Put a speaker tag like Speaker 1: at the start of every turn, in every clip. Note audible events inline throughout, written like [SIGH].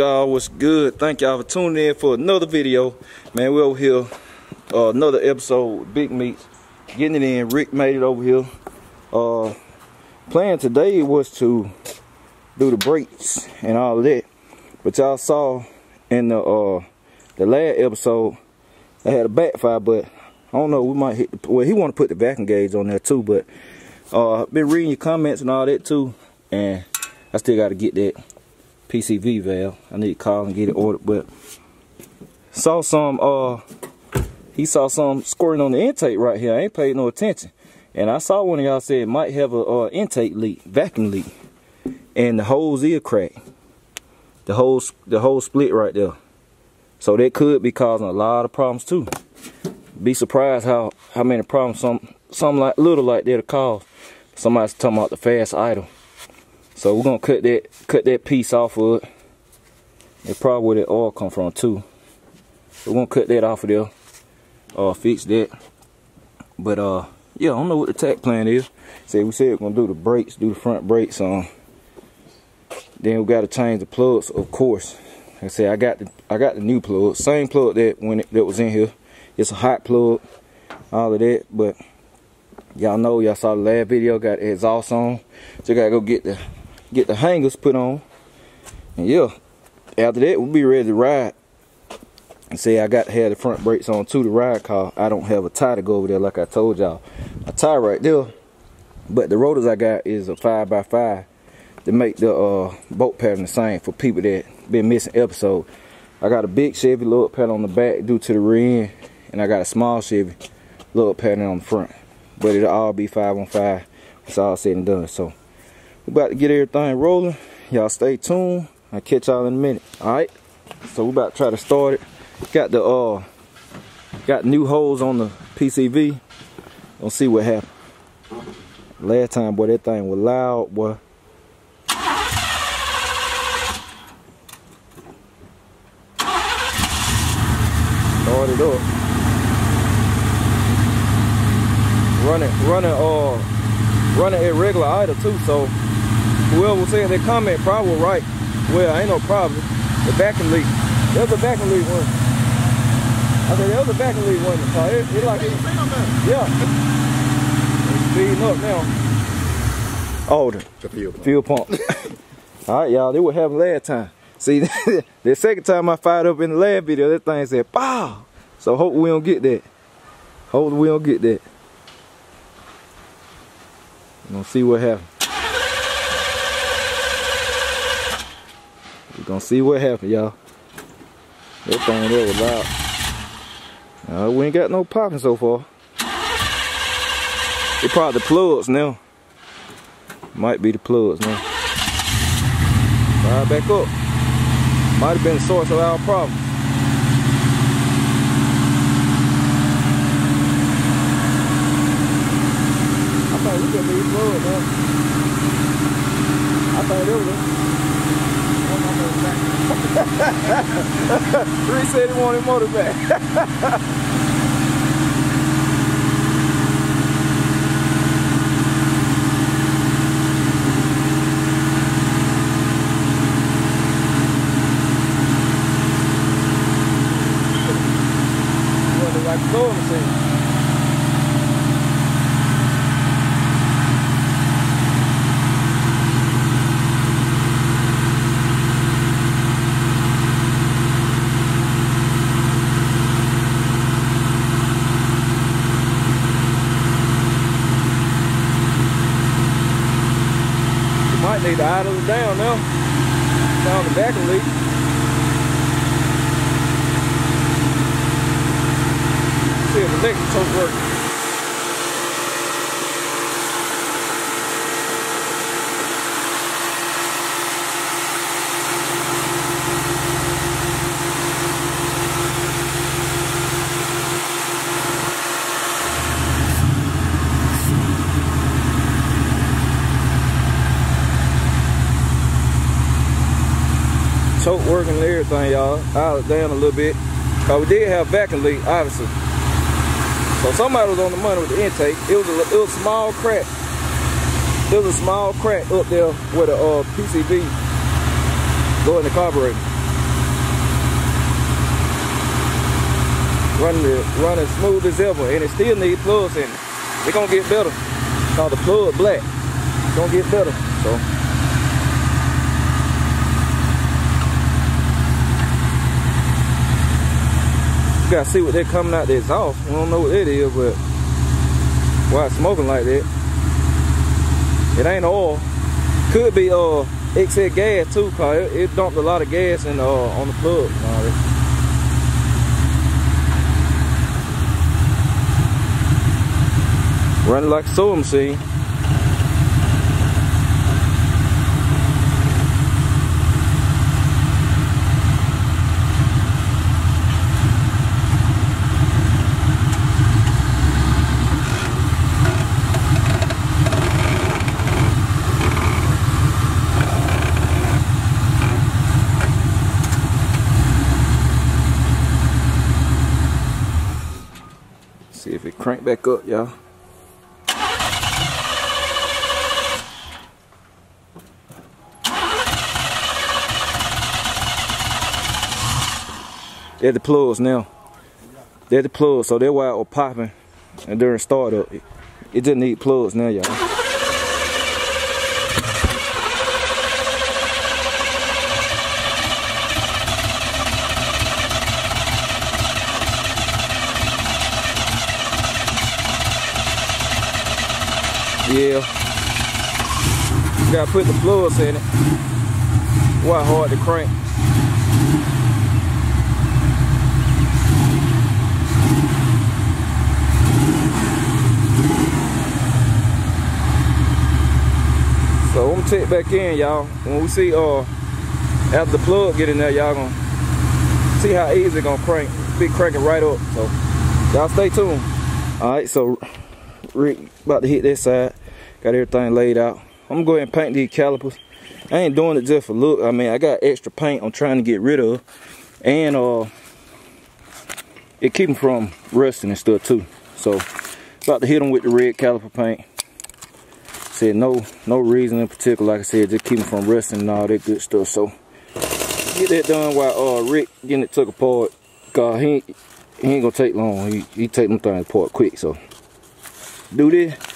Speaker 1: Y'all? What's good? Thank y'all for tuning in for another video. Man, we over here. Uh, another episode Big Meech. Getting it in. Rick made it over here. Uh, plan today was to do the brakes and all that. But y'all saw in the uh the last episode, I had a backfire, but I don't know, we might hit the, well he wanna put the vacuum gauge on there too, but uh been reading your comments and all that too, and I still gotta get that PCV valve. I need to call and get it ordered, but saw some uh he saw some squirting on the intake right here. I ain't paid no attention. And I saw one of y'all said it might have a uh, intake leak, vacuum leak. And the hole's ear cracked. The whole the whole split right there. So that could be causing a lot of problems too. Be surprised how how many problems some some like little like that will cause. Somebody's talking about the fast idle. So we're gonna cut that cut that piece off of it. That's probably where the oil come from too. We're gonna cut that off of there. Uh fix that. But uh yeah, I don't know what the tack plan is. Say we said we're gonna do the brakes, do the front brakes on. Then we gotta change the plugs, of course. Like I say I got the I got the new plug, same plug that when it, that was in here. It's a hot plug, all of that, but y'all know y'all saw the last video, got the exhaust on. So gotta go get the get the hangers put on. And yeah, after that, we'll be ready to ride. And say I got to have the front brakes on to the ride car. I don't have a tie to go over there like I told y'all. A tie right there. But the rotors I got is a 5x5 to make the uh, bolt pattern the same for people that been missing episode. I got a big Chevy bolt pattern on the back due to the rear end. And I got a small Chevy bolt pattern on the front. But it'll all be 5 on 5. It's all said and done. So about to get everything rolling. Y'all stay tuned. I'll catch y'all in a minute. Alright. So we about to try to start it. Got the uh got new holes on the PCV. Gonna see what happens. Last time boy that thing was loud boy. Start it up. Running running uh running at regular idle too, so whoever was saying that comment probably right. Well, ain't no problem. The back vacuum leak. There's a vacuum leak one. I said there's a vacuum leak one. So it, it like it, yeah. It's speeding up now. Oh, the,
Speaker 2: The fuel pump.
Speaker 1: fuel pump. [LAUGHS] All right, y'all. They what happened last time. See, [LAUGHS] the second time I fired up in the last video, that thing said, "Pow!" So hope we don't get that. Hope we don't get that. We're gonna see what happens. Gonna see what happens, y'all. That thing there was loud. Uh, we ain't got no popping so far. It probably the plugs now. Might be the plugs now. Fire back up. Might have been the source of our problem. I thought we could be plug now. I thought it was it. Three said he wanted motor back. Running like a sewing machine. You might need to idle it down now. Down the back leak. See if the next tote works. Tote working and everything, y'all. I was down a little bit. Cause we did have vacuum leak, obviously. So somebody was on the money with the intake. It was a, it was a small crack. There was a small crack up there where the uh, PCV go in the carburetor. Running it, running smooth as ever, and it still needs plugs in it. It's gonna get better. Cause the plug black. It's gonna get better. So gotta see what they're coming out the exhaust. We don't know what it is, but why it's smoking like that. It ain't oil. Could be uh excess gas too, cause it, it dumped a lot of gas in uh on the plug that. Running like a sewing machine. See if it crank back up, y'all. They're the plugs now. They're the plugs, so they're why it was popping and during startup. It, it just need plugs now, y'all. Yeah. You gotta put the plugs in it. Why hard to crank. So I'm gonna take back in, y'all. When we see uh after the plug get in there, y'all gonna see how easy it gonna crank. Be cranking right up. So y'all stay tuned. Alright, so Rick about to hit this side. Got everything laid out. I'm gonna go ahead and paint these calipers. I ain't doing it just for look. I mean, I got extra paint I'm trying to get rid of. And uh, it keep them from rusting and stuff too. So, about to hit them with the red caliper paint. Said no, no reason in particular. Like I said, just keep them from rusting and all that good stuff. So, get that done while uh, Rick getting it took apart. Cause he, he ain't gonna take long. He, he take them things apart quick. So, do this.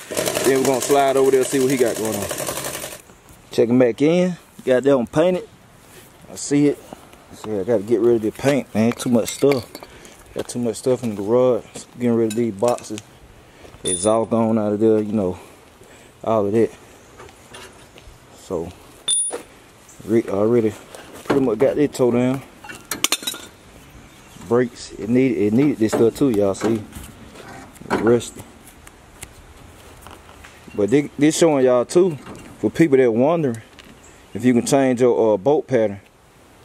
Speaker 1: Then we're gonna slide over there and see what he got going on. Check him back in. Got that one painted. I see it. See, I gotta get rid of the paint, man. Too much stuff. Got too much stuff in the garage. Getting rid of these boxes. It's all gone out of there, you know. All of that. So, Rick already pretty much got it towed down. Brakes. It needed it needed this stuff too, y'all see. Rusty. But this, showing y'all too, for people that wondering if you can change your uh, bolt pattern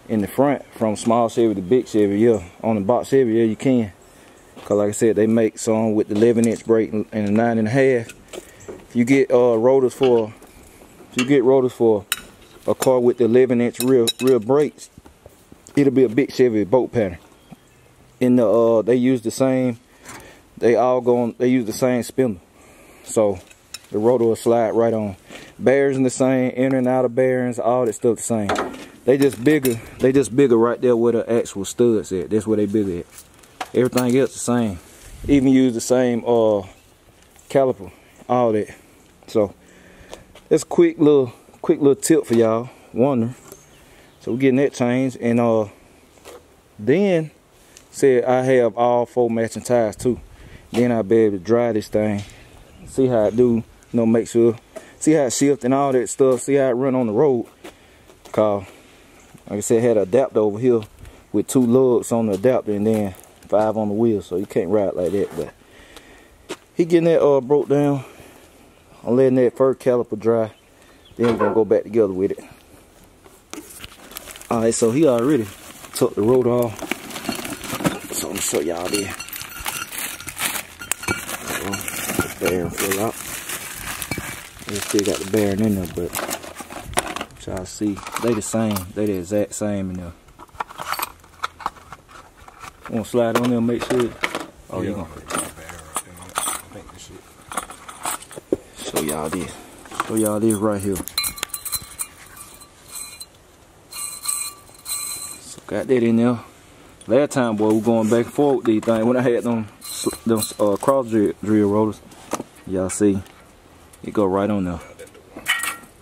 Speaker 1: in the front from small Chevy to big Chevy, yeah. On the box Chevy, yeah, you can. Cause like I said, they make some with the 11 inch brake and the nine and a half. If you get uh, rotors for, if you get rotors for a car with the 11 inch rear rear brakes, it'll be a big Chevy bolt pattern. In the uh, they use the same, they all go on, they use the same spindle. So the rotor will slide right on. Bearings the same, inner and outer bearings, all that stuff the same. They just bigger, they just bigger right there where the actual studs at. That's where they bigger at. Everything else the same. Even use the same uh caliper, all that. So that's a quick little quick little tip for y'all. Wonder. So we're getting that changed and uh then said I have all four matching tires too. Then I'll be able to dry this thing. See how it do, you know, make sure. See how it shift and all that stuff. See how it run on the road. Cause like I said, had an adapter over here with two lugs on the adapter and then five on the wheel, so you can't ride like that. But he getting that uh broke down. I'm letting that first caliper dry. Then we're gonna go back together with it. Alright, so he already took the rotor off. So I'm gonna show y'all there. The bearing fell out. They still got the bearing in there, but y'all see, they the same. They the exact same in there. Want to slide on there, make sure. Oh, you gonna show y'all this. Show y'all this right here. So got that in there. Last time, boy, we going back and forth with these things. When I had them, them uh, cross drill, drill rotors, y'all see, it go right on there.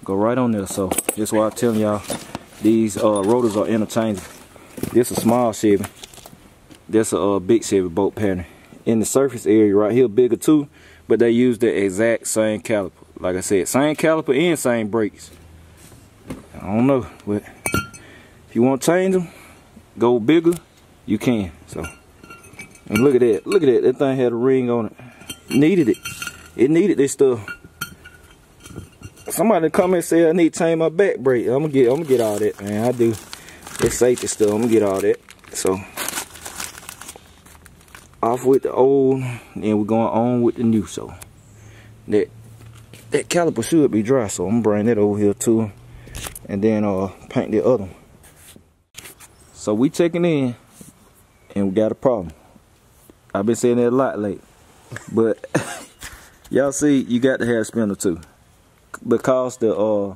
Speaker 1: Go right on there. So that's why I'm telling y'all, these uh, rotors are interchangeable. This a small Chevy. This a uh, big Chevy bolt pattern. In the surface area right here, bigger too, but they use the exact same caliper. Like I said, same caliper and same brakes. I don't know, but if you want to change them, go bigger, you can. So, and look at that. Look at that. That thing had a ring on it. Needed it. It needed this stuff. Somebody come and say I need to change my back brake. I'm gonna get. I'm gonna get all that, man. I do. It's safety stuff. I'm gonna get all that. So, off with the old, and we're going on with the new. So, that that caliper should be dry. So I'm gonna bring that over here too, and then uh paint the other one. So we checking in and we got a problem. I've been saying that a lot late. But [LAUGHS] y'all see you got to have spindle too. Because the uh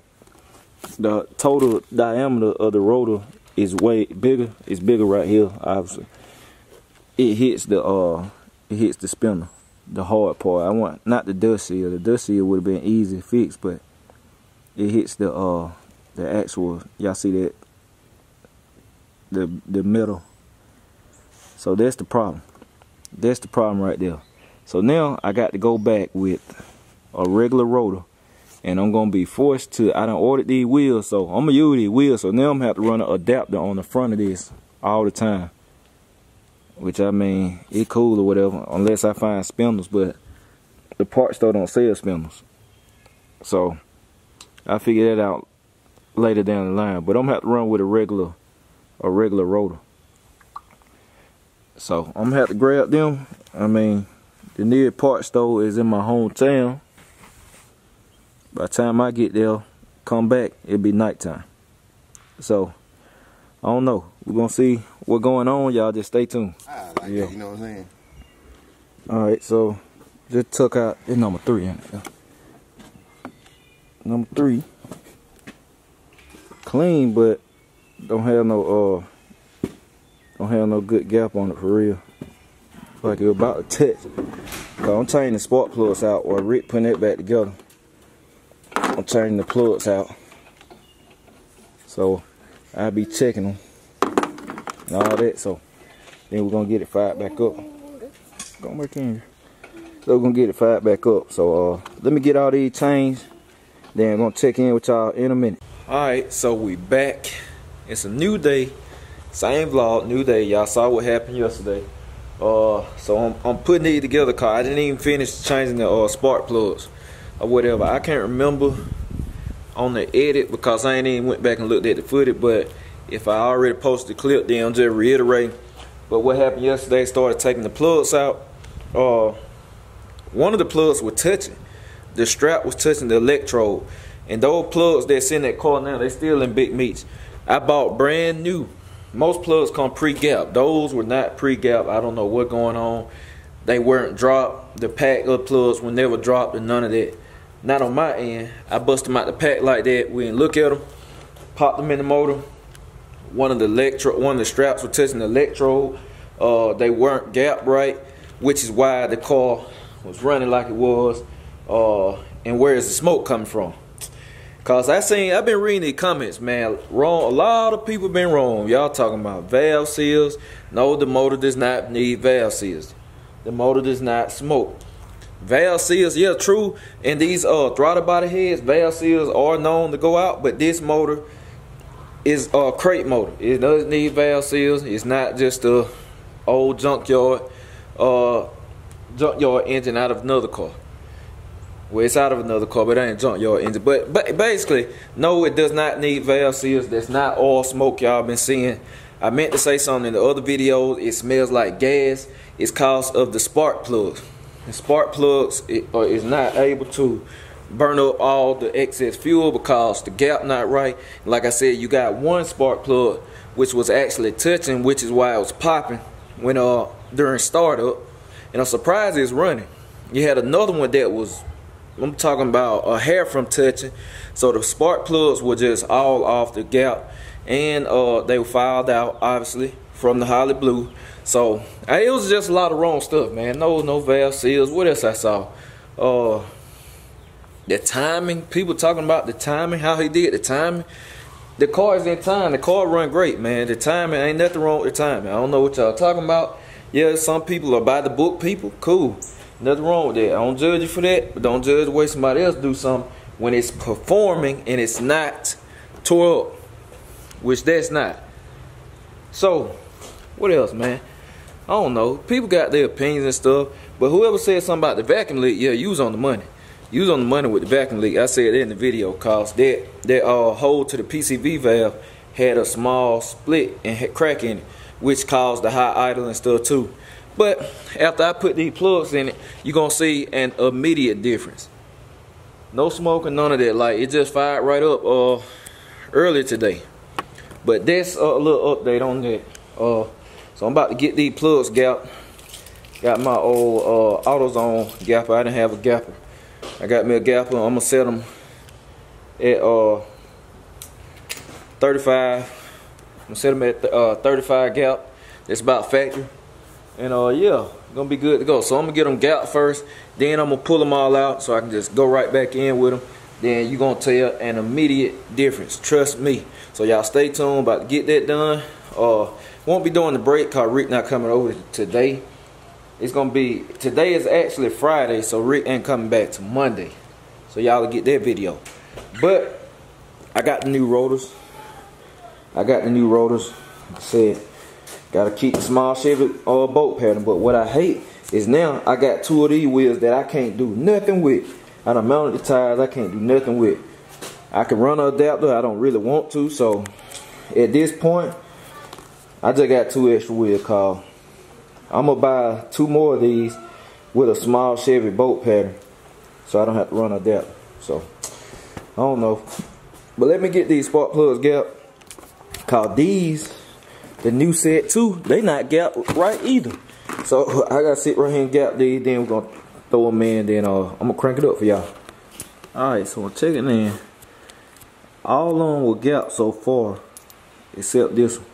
Speaker 1: the total diameter of the rotor is way bigger. It's bigger right here, obviously. It hits the uh it hits the spinner, The hard part. I want not the dust seal. The dust seal would have been easy to fix, but it hits the uh the actual y'all see that the the middle. So that's the problem. That's the problem right there. So now I got to go back with a regular rotor. And I'm gonna be forced to I don't ordered these wheels, so I'm gonna use these wheels. So now I'm gonna have to run an adapter on the front of this all the time. Which I mean, it cool or whatever, unless I find spindles, but the parts store don't sell spindles. So I figure that out later down the line. But I'm gonna have to run with a regular a regular rotor. So I'm gonna have to grab them. I mean, the nearest parts store is in my hometown. By the time I get there, come back, it'll be nighttime. So I don't know. We're gonna see what's going on. Y'all just stay tuned.
Speaker 2: I like yeah. That, you know what I'm saying?
Speaker 1: All right, so just took out it's number three in it. Number three, clean, but don't have no uh don't have no good gap on it for real. Like it about to touch. Cause I'm changing the spark plugs out or Rick putting it back together. I'm changing the plugs out. So I'll be checking them and all that. So then we're gonna get it fired back up. Go back in here. So we're gonna get it fired back up. So uh let me get all these changed. Then I'm gonna check in with y'all in a minute. Alright, so we back. It's a new day. Same vlog, new day. Y'all saw what happened yesterday. Uh, so I'm, I'm putting these together car. I didn't even finish changing the uh, spark plugs or whatever. I can't remember on the edit because I ain't even went back and looked at the footage. But if I already posted the clip, then I'm just reiterating. But what happened yesterday, started taking the plugs out. Uh, one of the plugs was touching. The strap was touching the electrode. And those plugs that's in that car now, they still in big Meech. I bought brand new. Most plugs come pre-gap. Those were not pre-gap. I don't know what going on. They weren't dropped. The pack of plugs were never dropped and none of that. Not on my end. I bust them out the pack like that. We didn't look at them. Pop them in the motor. One of the electro, one of the straps were touching the electrode. Uh, they weren't gap right, which is why the car was running like it was. Uh, and where is the smoke coming from? Cause I seen I've been reading the comments, man. Wrong. A lot of people been wrong. Y'all talking about valve seals. No, the motor does not need valve seals. The motor does not smoke. Valve seals, yeah, true. And these uh throttle body heads, valve seals are known to go out, but this motor is a crate motor. It doesn't need valve seals. It's not just a old junkyard uh junkyard engine out of another car. Well, it's out of another car, but it ain't junkyard engine. But, but basically, no, it does not need valve seals. That's not all smoke y'all been seeing. I meant to say something in the other videos. It smells like gas. It's cause of the spark plugs. The spark plugs uh, is not able to burn up all the excess fuel because the gap not right. Like I said, you got one spark plug which was actually touching, which is why it was popping when uh during startup. And I'm surprised it's running. You had another one that was I'm talking about a hair from touching. So the spark plugs were just all off the gap and uh, they were filed out, obviously, from the Holley Blue. So it was just a lot of wrong stuff, man. No, no valve seals. What else I saw? Uh, the timing. People talking about the timing, how he did the timing. The car is in time. The car run great, man. The timing ain't nothing wrong with the timing. I don't know what y'all talking about. Yeah, some people are by the book people. Cool. Nothing wrong with that. I don't judge you for that, but don't judge the way somebody else do something when it's performing and it's not tore up, which that's not. So, what else, man? I don't know. People got their opinions and stuff, but whoever said something about the vacuum leak, yeah, was on the money. Was on the money with the vacuum leak. I said that in the video, cause that that uh, hole to the PCV valve had a small split and had crack in it, which caused the high idle and stuff too. But after I put these plugs in it, you're gonna see an immediate difference. No smoking, none of that. Like it just fired right up uh earlier today. But that's a little update on that. Uh so I'm about to get these plugs gap. Got my old uh AutoZone gapper. I didn't have a gapper. I got me a gapper. I'm gonna set them at uh 35. I'm gonna set them at uh 35 gap. That's about factory. And uh, yeah, gonna be good to go. So I'm gonna get them gap first, then I'm gonna pull them all out so I can just go right back in with them. Then you're gonna tell an immediate difference. Trust me. So y'all stay tuned. About to get that done. Uh, won't be doing the break cause Rick not coming over today. It's gonna be today is actually Friday, so Rick ain't coming back to Monday. So y'all get that video. But I got the new rotors. I got the new rotors. I said Gotta keep the small Chevy uh, bolt pattern. But what I hate is now I got two of these wheels that I can't do nothing with. I done mounted the tires I can't do nothing with. I can run an adapter. I don't really want to. So at this point, I just got two extra wheels called. I'm gonna buy two more of these with a small Chevy bolt pattern. So I don't have to run an adapter. So I don't know. But let me get these spark plugs gap. Cause these the new set too, they not gap right either. So [LAUGHS] I gotta sit right here and gap these, then we're gonna throw them in, then uh, I'm gonna crank it up for y'all. Alright, so I'm checking in. All on with gap so far, except this one.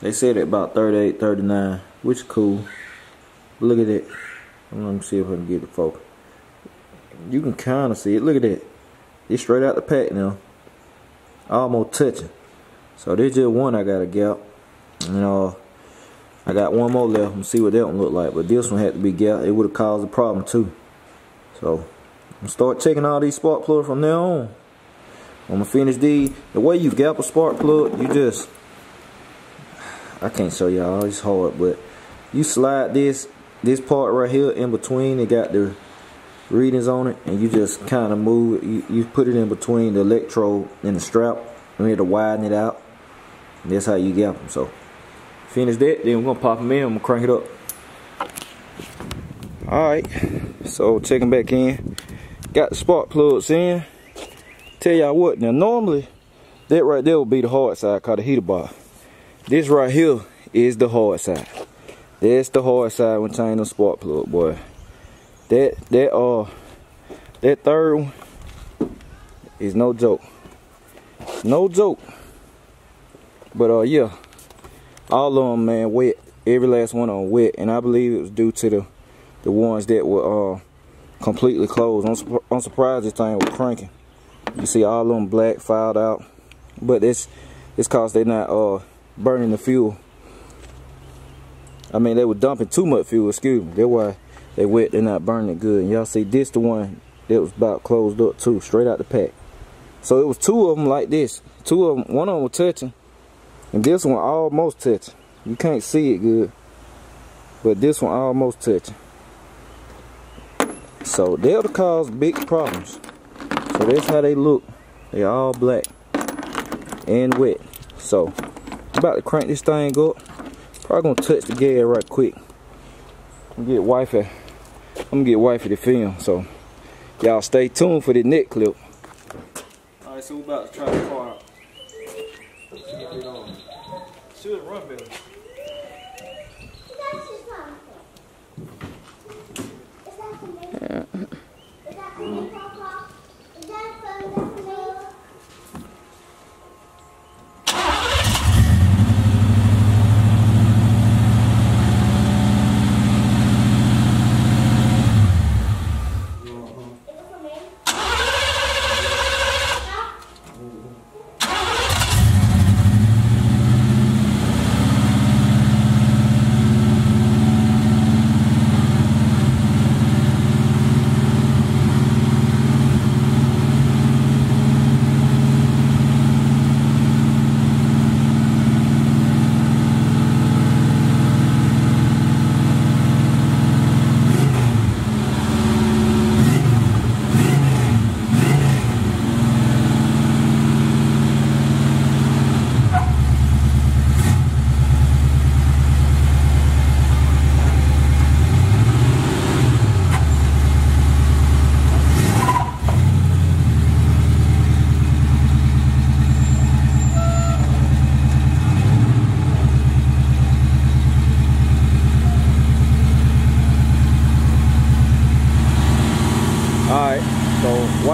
Speaker 1: They said it about 38, 39, which is cool. Look at it. Let me see if I can get the focus. You can kind of see it. Look at that. It's straight out the pack now. Almost touching. So there's just one I got a gap. You know, I got one more left. Let's see what that one look like. But this one had to be gap. It would have caused a problem too. So, I'm start checking all these spark plugs from now on. I'm gonna finish these. The way you gap a spark plug, you just I can't show y'all. It's hard, but you slide this this part right here in between. It got the readings on it, and you just kind of move it. You, you put it in between the electrode and the strap. Need to widen it out. And that's how you gap them. So. Finish that, then we're gonna pop them in, I'm gonna crank it up. Alright, so checking back in. Got the spark plugs in. Tell y'all what, now normally, that right there will be the hard side called the heater bar. This right here is the hard side. That's the hard side when changing the spark plug, boy. That, that, uh, that third one is no joke. No joke. But, uh, yeah all of them, man, wet. Every last one of them wet, and I believe it was due to the the ones that were uh, completely closed. I'm, I'm surprised this thing was cranking. You see all of them black filed out, but it's it's cause they're not uh, burning the fuel. I mean, they were dumping too much fuel. Excuse me. That's why they wet. They're not burning good. And y'all see this the one that was about closed up too, straight out the pack. So it was two of them like this. Two of them. One of them was touching. And this one almost touching. You can't see it good. But this one almost touching. So they'll cause big problems. So that's how they look. They all black and wet. So about to crank this thing up. Probably gonna touch the gas right quick. Get wifey. I'm gonna get wifey to film. So y'all stay tuned for the next clip. Alright, so we're about to try the car out. Should run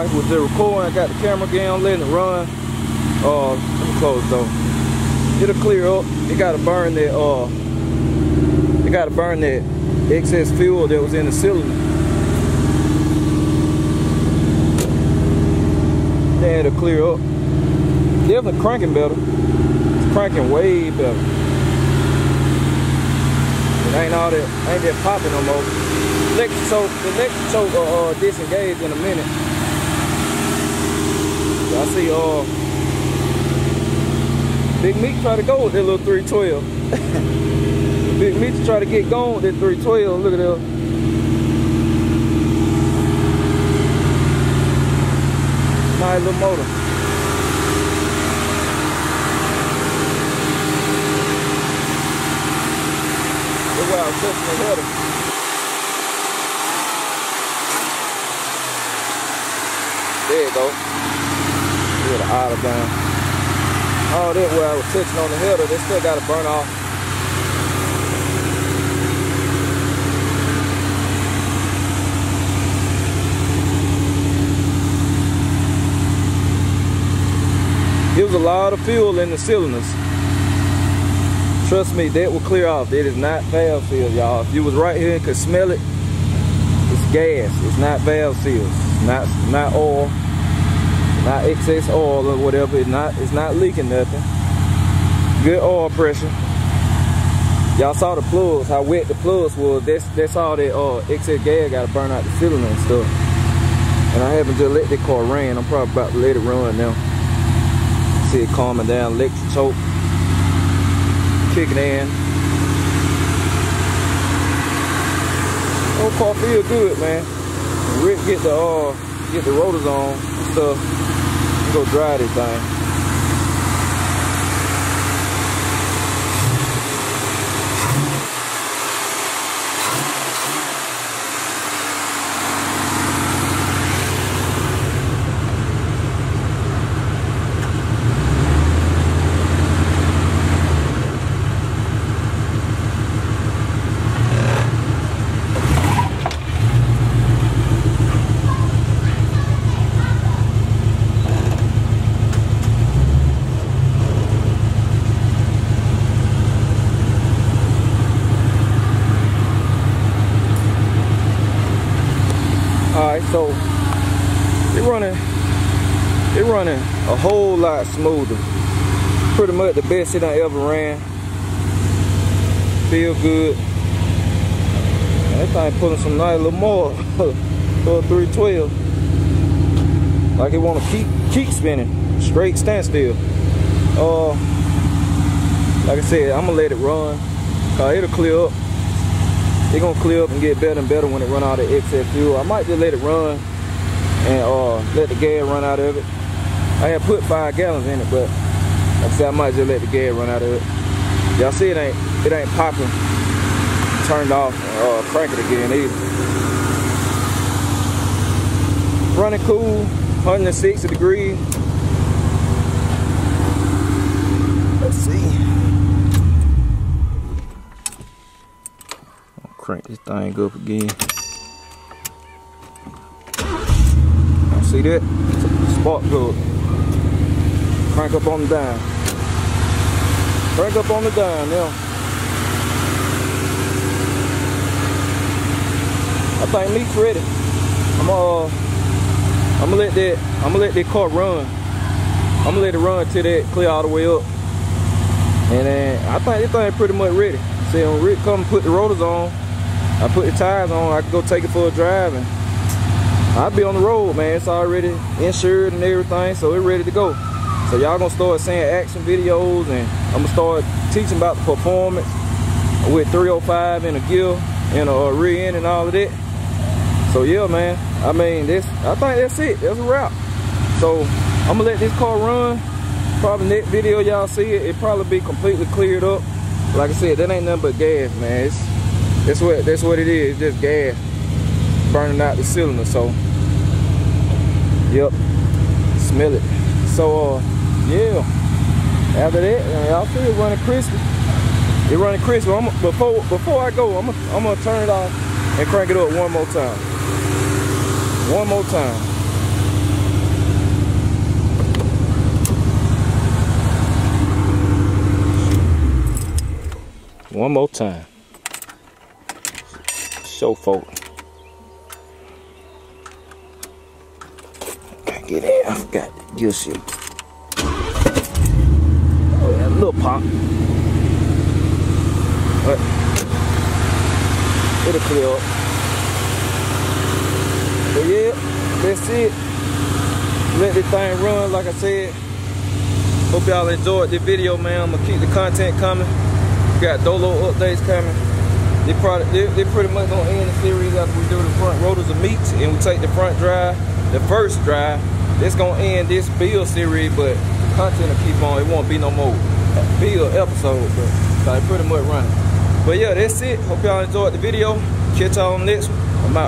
Speaker 1: better. just recording. I got the camera again, letting it run. Uh, let me close though. It'll clear up. It gotta burn that. Uh, it gotta burn that excess fuel that was in the cylinder. Then it'll clear up. Definitely cranking better. It's cranking way better. It ain't all that, ain't that popping no more. Electric choke, the electric choke uh, uh disengage in a minute. I see uh Big Meech try to go with that little 312. [LAUGHS] Big Meech try to get going with that 312. Look at that. Nice little motor. Was touching the header. There you go. The idle down all that where I was touching on the header, they still got to burn off. Gives a lot of fuel in the cylinders. Trust me, that will clear off. It is not valve seals, y'all. If you was right here and could smell it, it's gas. It's not valve seals. Not not oil not excess oil or whatever. It's not it's not leaking nothing. Good oil pressure. Y'all saw the plugs, how wet the plugs was. That's that's all that uh, excess gas got to burn out the cylinder and stuff. And I haven't just let that car run. I'm probably about to let it run now. See it calming down, electric choke, kicking in. Whole car feel good, man. Rick get the uh, get the rotors on and stuff go dry this thing. So it running, it running a whole lot smoother. Pretty much the best it I ever ran. Feel good. That thing pulling some nice little more [LAUGHS] for a 312. Like it wanna keep keep spinning. Straight standstill. Uh like I said, I'm gonna let it run. It'll clear up it's gonna clear up and get better and better when it run out of excess fuel. I might just let it run and uh, let the gas run out of it. I had put five gallons in it, but like I said, I might just let the gas run out of it. Y'all see it ain't it ain't popping. Turned off, uh, crank it again either. Running cool, 160 degrees. Let's see. crank this thing up again. See that? Spark plug. Crank up on the dime. Crank up on the dime now. I think meat's ready. I'm uh I'm gonna let that I'm gonna let that car run. I'm gonna let it run till that clear all the way up. And then I think this thing pretty much ready. See when Rick come put the rotors on, I put the tires on, I can go take it for a drive and I'll be on the road, man. It's already insured and everything, so it's ready to go. So y'all gonna start seeing action videos and I'm gonna start teaching about the performance with 305 and a gill and a rear end and all of that. So yeah, man, I mean, this, I think that's it, that's a wrap. So I'm gonna let this car run. Probably next video y'all see it, it probably be completely cleared up. Like I said, that ain't nothing but gas, man. It's, that's what that's what it is. Just gas burning out the cylinder. So, yep, smell it. So, uh, yeah. After that, uh, y'all see it running crispy. It running crispy. I'm, before before I go, I'm gonna, I'm gonna turn it off and crank it up one more time. One more time. One more time. Show folk. Get it. I forgot. You'll see little pop. But it'll clear up. But yeah, that's it. Let this thing run, like I said. Hope y'all enjoyed the video, man. I'm gonna keep the content coming. Got Dolo updates coming. They, probably, they, they pretty much gonna end the series after we do the front rotors of Meech and we take the front drive, the first drive. It's gonna end this build series, but content will keep on. It won't be no more build episode, but so pretty much running. But yeah, that's it. Hope y'all enjoyed the video. Catch y'all on the next one.